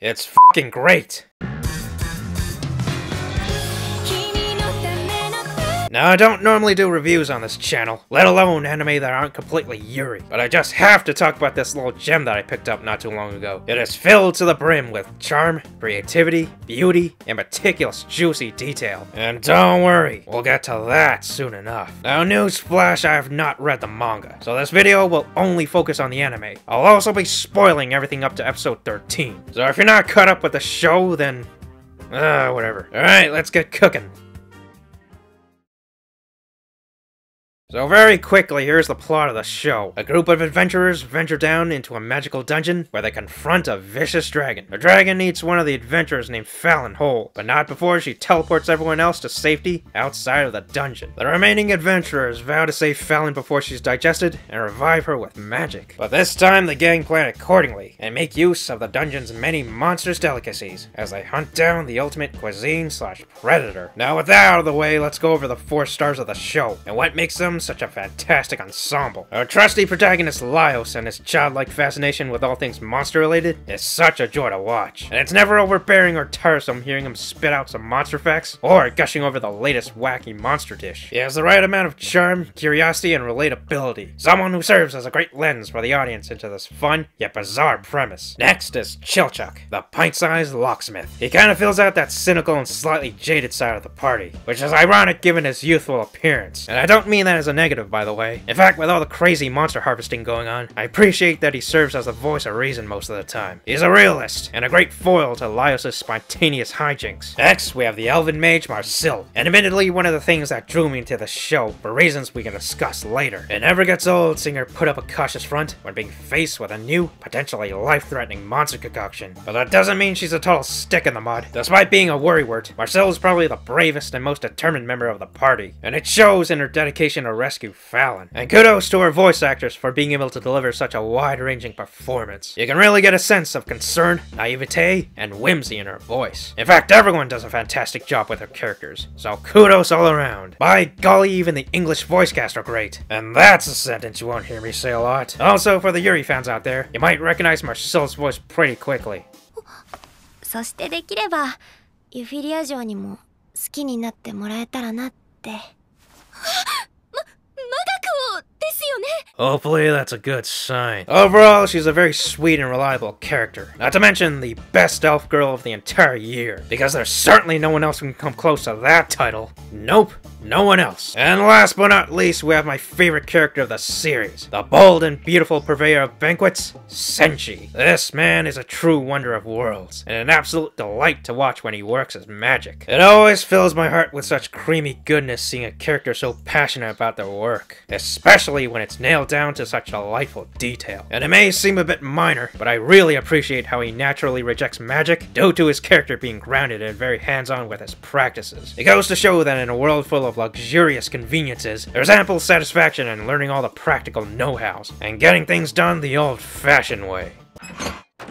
It's fucking great. Now, I don't normally do reviews on this channel, let alone anime that aren't completely Yuri, but I just have to talk about this little gem that I picked up not too long ago. It is filled to the brim with charm, creativity, beauty, and meticulous juicy detail. And don't worry, we'll get to that soon enough. Now, newsflash, I have not read the manga, so this video will only focus on the anime. I'll also be spoiling everything up to episode 13. So if you're not caught up with the show, then... Uh, whatever. Alright, let's get cooking. So very quickly, here's the plot of the show. A group of adventurers venture down into a magical dungeon where they confront a vicious dragon. The dragon eats one of the adventurers named Falin whole, but not before she teleports everyone else to safety outside of the dungeon. The remaining adventurers vow to save Falin before she's digested and revive her with magic. But this time, the gang plan accordingly and make use of the dungeon's many monstrous delicacies as they hunt down the ultimate cuisine slash predator. Now with that out of the way, let's go over the four stars of the show and what makes them such a fantastic ensemble. Our trusty protagonist Laios and his childlike fascination with all things monster related is such a joy to watch. And it's never overbearing or tiresome hearing him spit out some monster facts or gushing over the latest wacky monster dish. He has the right amount of charm, curiosity, and relatability. Someone who serves as a great lens for the audience into this fun yet bizarre premise. Next is Chilchuck, the pint-sized locksmith. He kind of fills out that cynical and slightly jaded side of the party, which is ironic given his youthful appearance. And I don't mean that as a negative, by the way. In fact, with all the crazy monster harvesting going on, I appreciate that he serves as the voice of reason most of the time. He's a realist, and a great foil to Laios' spontaneous hijinks. Next, we have the elven mage Marcille, and admittedly one of the things that drew me into the show, for reasons we can discuss later. It never gets old seeing her put up a cautious front when being faced with a new, potentially life-threatening monster concoction. But that doesn't mean she's a total stick in the mud. Despite being a worrywart, Marcille is probably the bravest and most determined member of the party, and it shows in her dedication to rescue Falin. And kudos to her voice actors for being able to deliver such a wide-ranging performance. You can really get a sense of concern, naivete, and whimsy in her voice. In fact, everyone does a fantastic job with her characters, so kudos all around. By golly, even the English voice cast are great. And that's a sentence you won't hear me say a lot. Also, for the Yuri fans out there, you might recognize Marcille's voice pretty quickly. そしてできれば、ユフィリア城にも好きになってもらえたらなって。Hopefully that's a good sign. Overall, she's a very sweet and reliable character. Not to mention the best elf girl of the entire year. Because there's certainly no one else who can come close to that title. Nope, no one else. And last but not least, we have my favorite character of the series. The bold and beautiful purveyor of banquets, Senshi. This man is a true wonder of worlds, and an absolute delight to watch when he works his magic. It always fills my heart with such creamy goodness seeing a character so passionate about their work. Especially when it's nailed down to such delightful detail. And it may seem a bit minor, but I really appreciate how he naturally rejects magic due to his character being grounded and very hands-on with his practices. It goes to show that in a world full of luxurious conveniences, there's ample satisfaction in learning all the practical know-hows and getting things done the old-fashioned way.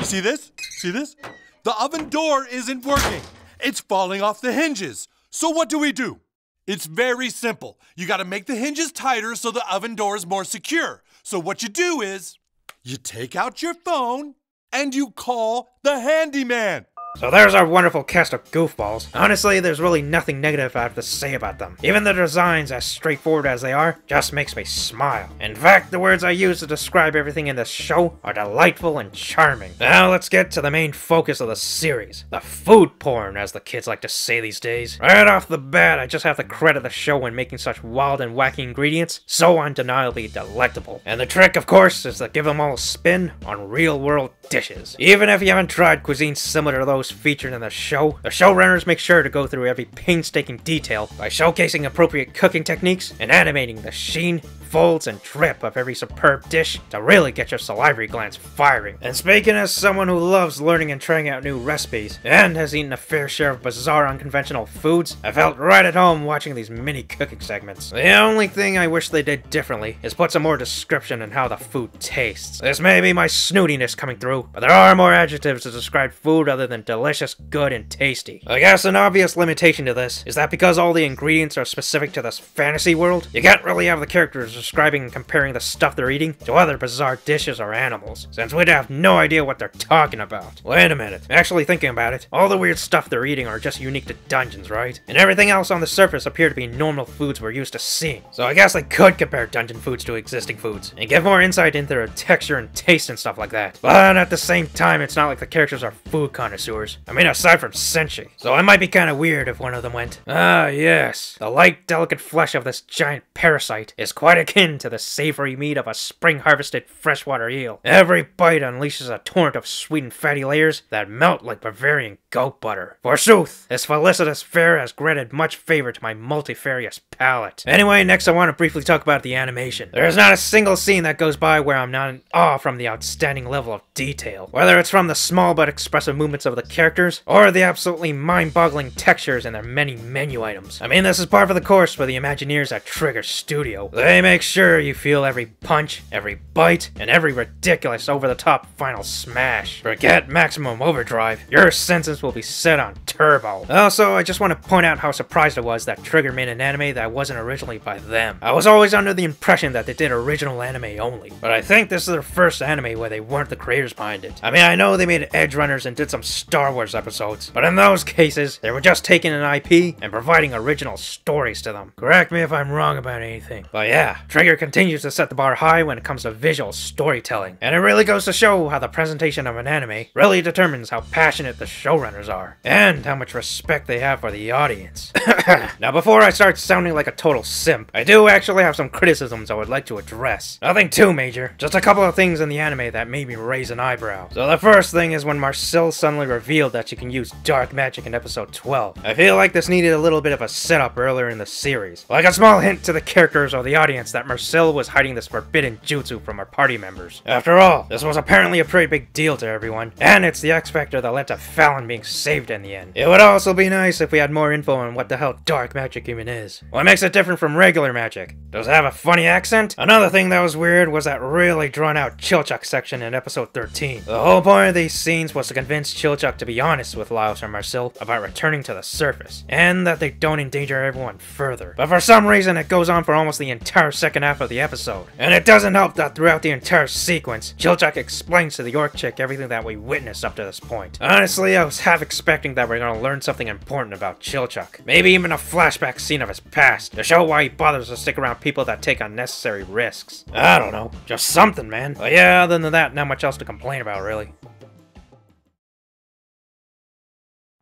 See this? See this? The oven door isn't working. It's falling off the hinges. So what do we do? It's very simple. You gotta make the hinges tighter so the oven door is more secure. So what you do is, you take out your phone and you call the handyman. So there's our wonderful cast of goofballs. Honestly, there's really nothing negative I have to say about them. Even the designs, as straightforward as they are, just makes me smile. In fact, the words I use to describe everything in this show are delightful and charming. Now let's get to the main focus of the series. The food porn, as the kids like to say these days. Right off the bat, I just have to credit the show when making such wild and wacky ingredients so undeniably delectable. And the trick, of course, is to give them all a spin on real-world dishes. Even if you haven't tried cuisine similar to those featured in the show, the showrunners make sure to go through every painstaking detail by showcasing appropriate cooking techniques and animating the sheen, folds and drip of every superb dish to really get your salivary glands firing. And speaking as someone who loves learning and trying out new recipes, and has eaten a fair share of bizarre unconventional foods, I felt right at home watching these mini cooking segments. The only thing I wish they did differently is put some more description in how the food tastes. This may be my snootiness coming through, but there are more adjectives to describe food other than delicious, good, and tasty. I guess an obvious limitation to this is that because all the ingredients are specific to this fantasy world, you can't really have the characters describing and comparing the stuff they're eating to other bizarre dishes or animals, since we'd have no idea what they're talking about. Wait a minute, actually thinking about it, all the weird stuff they're eating are just unique to dungeons, right? And everything else on the surface appear to be normal foods we're used to seeing. So I guess they could compare dungeon foods to existing foods, and give more insight into their texture and taste and stuff like that. But at the same time, it's not like the characters are food connoisseurs. I mean, aside from Senshi. So it might be kinda weird if one of them went, Ah, yes, the light, delicate flesh of this giant parasite is quite akin to the savory meat of a spring-harvested freshwater eel. Every bite unleashes a torrent of sweet and fatty layers that melt like Bavarian goat butter. Forsooth, this felicitous fare has granted much favor to my multifarious palate. Anyway, next I want to briefly talk about the animation. There is not a single scene that goes by where I'm not in awe from the outstanding level of detail. Whether it's from the small but expressive movements of the characters, or the absolutely mind-boggling textures and their many menu items. I mean, this is par for the course for the Imagineers at Trigger Studio. They make sure you feel every punch, every bite, and every ridiculous over-the-top final smash. Forget Maximum Overdrive, your senses will be set on turbo. Also, I just want to point out how surprised I was that Trigger made an anime that wasn't originally by them. I was always under the impression that they did original anime only, but I think this is their first anime where they weren't the creators behind it. I mean, I know they made Edge Runners and did some Star Wars episodes, but in those cases, they were just taking an IP and providing original stories to them. Correct me if I'm wrong about anything. But yeah, Trigger continues to set the bar high when it comes to visual storytelling, and it really goes to show how the presentation of an anime really determines how passionate the showrunners are, and how much respect they have for the audience. now, before I start sounding like a total simp, I do actually have some criticisms I would like to address. Nothing too major, just a couple of things in the anime that made me raise an eyebrow. So the first thing is when Marcille suddenly revealed that she can use dark magic in episode 12. I feel like this needed a little bit of a setup earlier in the series. Like a small hint to the characters or the audience that Marcille was hiding this forbidden jutsu from her party members. After all, this was apparently a pretty big deal to everyone, and it's the X Factor that led to Falin being saved in the end. It would also be nice if we had more info on what the hell dark magic even is. What makes it different from regular magic? Does it have a funny accent? Another thing that was weird was that really drawn out Chilchuck section in episode 13. The whole point of these scenes was to convince Chilchuck to be honest with Laios and Marcille about returning to the surface, and that they don't endanger everyone further. But for some reason it goes on for almost the entire second half of the episode. And it doesn't help that throughout the entire sequence, Chilchuck explains to the York chick everything that we witnessed up to this point. Honestly, I was half expecting that we're gonna learn something important about Chilchuck. Maybe even a flashback scene of his past, to show why he bothers to stick around people that take unnecessary risks. I don't know, just something, man. But yeah, other than that, not much else to complain about, really.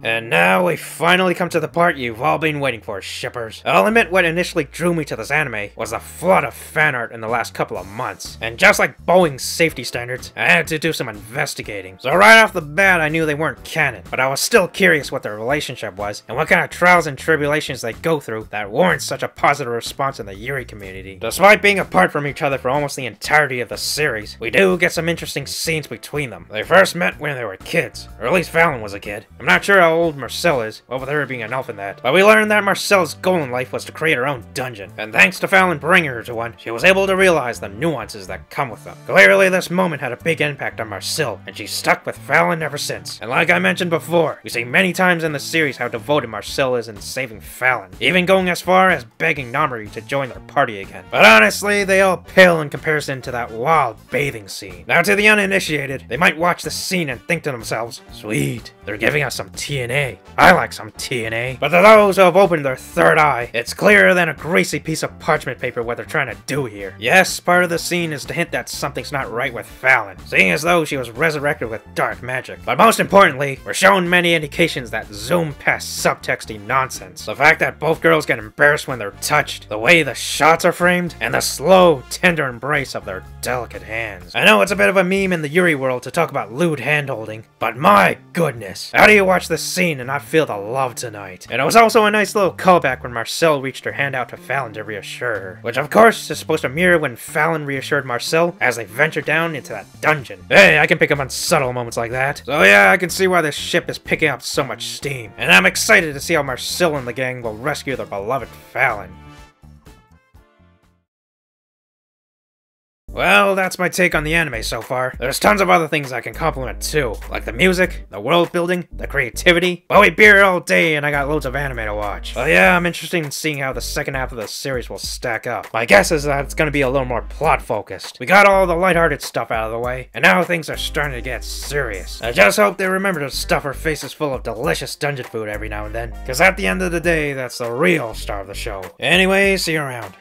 And now we finally come to the part you've all been waiting for, shippers. I'll admit what initially drew me to this anime was the flood of fan art in the last couple of months. And just like Boeing's safety standards, I had to do some investigating. So right off the bat I knew they weren't canon, but I was still curious what their relationship was, and what kind of trials and tribulations they go through that warrant such a positive response in the Yuri community. Despite being apart from each other for almost the entirety of the series, we do get some interesting scenes between them. They first met when they were kids, or at least Falin was a kid. I'm not sure old Marcille is, well with her being an elf in that, but we learned that Marcille's goal in life was to create her own dungeon, and thanks to Falin bringing her to one, she was able to realize the nuances that come with them. Clearly this moment had a big impact on Marcille, and she's stuck with Falin ever since. And like I mentioned before, we see many times in the series how devoted Marcille is in saving Falin, even going as far as begging Namari to join their party again. But honestly, they all pale in comparison to that wild bathing scene. Now to the uninitiated, they might watch the scene and think to themselves, sweet, they're giving us some TNA. I like some TNA. But to those who have opened their third eye, it's clearer than a greasy piece of parchment paper what they're trying to do here. Yes, part of the scene is to hint that something's not right with Falin, seeing as though she was resurrected with dark magic. But most importantly, we're shown many indications that zoom past subtexty nonsense. The fact that both girls get embarrassed when they're touched, the way the shots are framed, and the slow, tender embrace of their delicate hands. I know it's a bit of a meme in the Yuri world to talk about lewd handholding, but my goodness, how do you watch this scene and not feel the love tonight? And it was also a nice little callback when Marcille reached her hand out to Falin to reassure her, which of course is supposed to mirror when Falin reassured Marcille as they ventured down into that dungeon. Hey, I can pick up on subtle moments like that. So yeah, I can see why this ship is picking up so much steam, and I'm excited to see how Marcille and the gang will rescue their beloved Falin. Well, that's my take on the anime so far. There's tons of other things I can compliment too, like the music, the world building, the creativity. But we beer all day and I got loads of anime to watch. But yeah, I'm interested in seeing how the second half of the series will stack up. My guess is that it's gonna be a little more plot focused. We got all the lighthearted stuff out of the way, and now things are starting to get serious. I just hope they remember to stuff our faces full of delicious dungeon food every now and then, because at the end of the day, that's the real star of the show. Anyway, see you around.